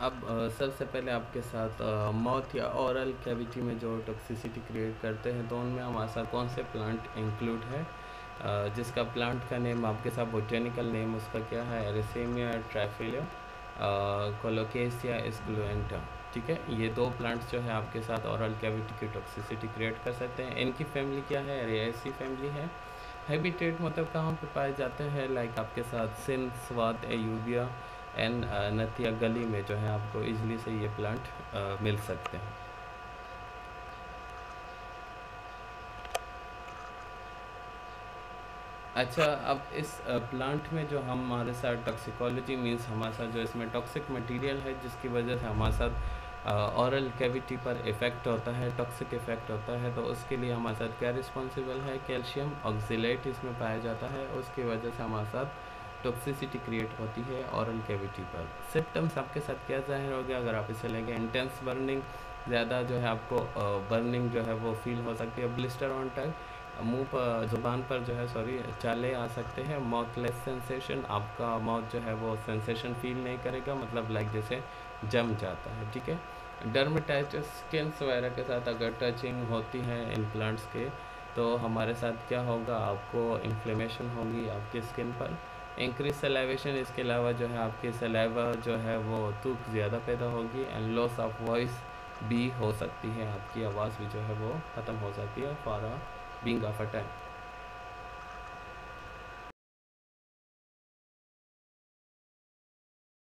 अब सबसे पहले आपके साथ माउथ या औरल कैविटी में जो टॉक्सिसिटी क्रिएट करते हैं तो उनमें हमारे साथ कौन से प्लांट इंक्लूड है? जिसका प्लांट का नेम आपके साथ बोटेनिकल नेम उसका क्या है? एरिसेमिया ट्राइफिलिया कोलोकेसिया एस्क्लुएंटा ठीक है? ये दो प्लांट्स जो है आपके साथ औरल कैविटी की टॉक्सिसिटी क्रिएट कर सकते हैं। इनकी फैमिली क्या है? रेसी फैमिली है। हैबिटेट मतलब कहाँ पे पाए जाते हैं? लाइक आपके साथ सिन स्वाद, एयूबिया एंड नतिया गली में जो है आपको इजली से ये प्लांट uh, मिल सकते हैं। अच्छा अब इस प्लांट में जो हम हमारे साथ टॉक्सिकोलॉजी मींस हमारे साथ जो इसमें टॉक्सिक मटेरियल है जिसकी वजह से हमारे साथ औरल कैविटी पर इफ़ेक्ट होता है टॉक्सिक इफ़ेक्ट होता है तो उसके लिए हमारे साथ क्या रिस्पॉन्सिबल है? कैल्शियम ऑक्सीलेट इसमें पाया जाता है उसकी वजह से हमारे साथ टॉक्सिसिटी क्रिएट होती है औरल कैविटी पर। सिम्टम्स आपके साथ क्या ज़ाहिर हो गया अगर आप इसे लेंगे इंटेंस बर्निंग ज़्यादा जो है आपको बर्निंग जो है वो फील हो सकती है। ब्लिस्टर ऑन टंग मुँह पर ज़ुबान पर जो है सॉरी चाले आ सकते हैं। माउथलेस सेंसेशन आपका माउथ जो है वो सेंसेशन फील नहीं करेगा मतलब लाइक जैसे जम जाता है, ठीक है? डर्मेटाइटिस स्किन वगैरह के साथ अगर टचिंग होती है इन प्लांट्स के तो हमारे साथ क्या होगा? आपको इन्फ्लेमेशन होगी आपकी स्किन पर। इंक्रीज सलाइवेशन इसके अलावा जो है आपकी सलाइवा जो है वो थूक ज़्यादा पैदा होगी एंड लॉस ऑफ़ वॉइस भी हो सकती है, आपकी आवाज़ भी जो है वो ख़त्म हो जाती है for being of a time